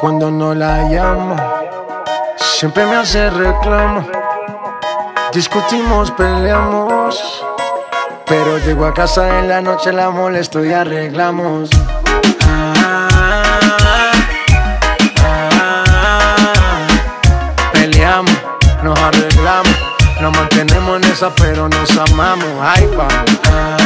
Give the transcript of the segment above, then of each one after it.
Cuando no la llamo, siempre me hace reclamo. Discutimos, peleamos. Pero llego a casa en la noche, la molesto y arreglamos. Peleamos, nos arreglamos. Nos mantenemos en esa, pero nos amamos. Ay, vamos.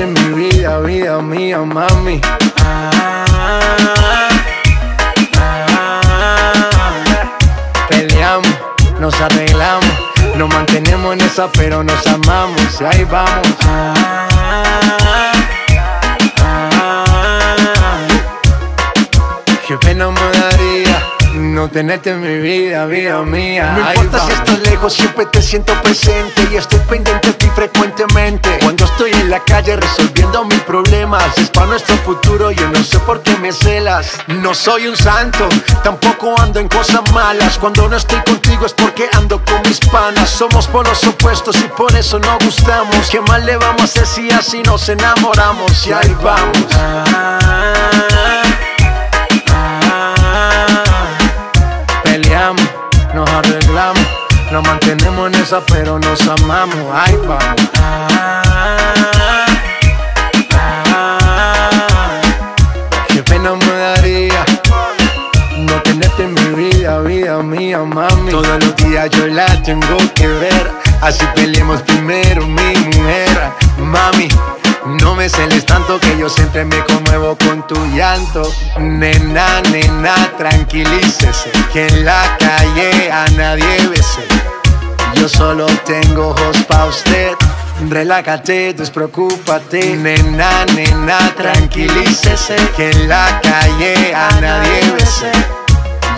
Ah, vida mía, mami. peleamos, nos arreglamos, nos mantenemos en esa, pero nos amamos. Y ahí vamos. No tenerte en mi vida, vida mía. No importa si estás lejos, siempre te siento presente y estoy pendiente de ti frecuentemente. Cuando estoy en la calle resolviendo mis problemas, es para nuestro futuro, yo no sé por qué me celas. No soy un santo, tampoco ando en cosas malas. Cuando no estoy contigo es porque ando con mis panas. Somos por los opuestos y por eso no gustamos. ¿Qué mal le vamos a hacer si así nos enamoramos? Y ahí vamos. nos pero nos amamos. Ay, vamos. qué pena me daría no tenerte en mi vida, vida mía, mami. Todos los días yo la tengo que ver. Así peleemos primero, mi mujer, mami. No me celes tanto que yo siempre me conmuevo con tu llanto. Nena, nena, tranquilícese. Que en la calle a nadie bese. Yo solo tengo ojos pa' usted. Relájate, despreocúpate. Nena, nena, tranquilícese. Que en la calle a nadie bese.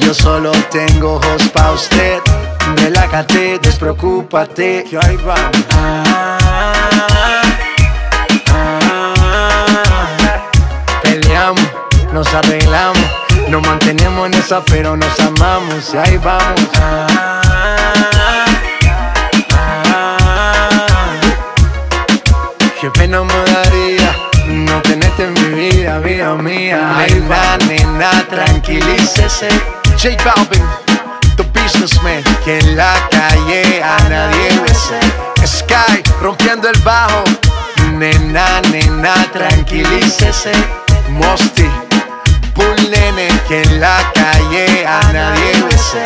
Yo solo tengo ojos pa' usted. Relájate, despreocúpate. Que ahí vamos. nos arreglamos. Nos mantenemos en esa, pero nos amamos y ahí vamos. Tranquilícese. J Balvin, the businessman, que en la calle a nadie bese. Sky rompiendo el bajo. Nena, nena, tranquilícese. Mosty que en la calle a nadie bese.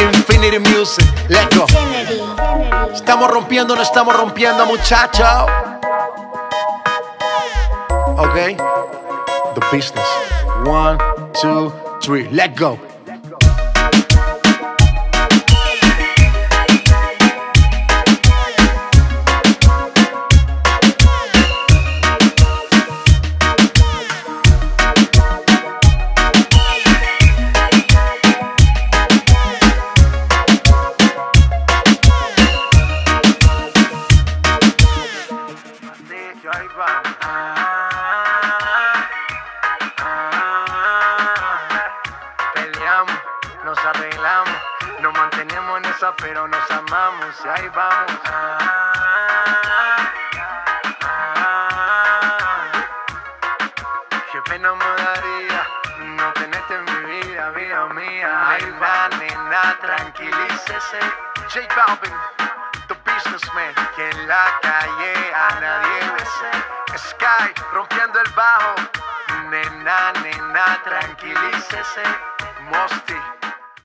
Infinity Music, let's go. Estamos rompiendo, no estamos rompiendo, muchachos. Ok, the business. One, two, three, let's go. Pero nos amamos y ahí vamos. Qué pena me daría no tenerte en mi vida, vida mía. Ahí va, nena, tranquilícese. J Balvin, the businessman, que en la calle a nadie bese. Sky rompiendo el bajo. Nena, nena, tranquilícese. Mosty.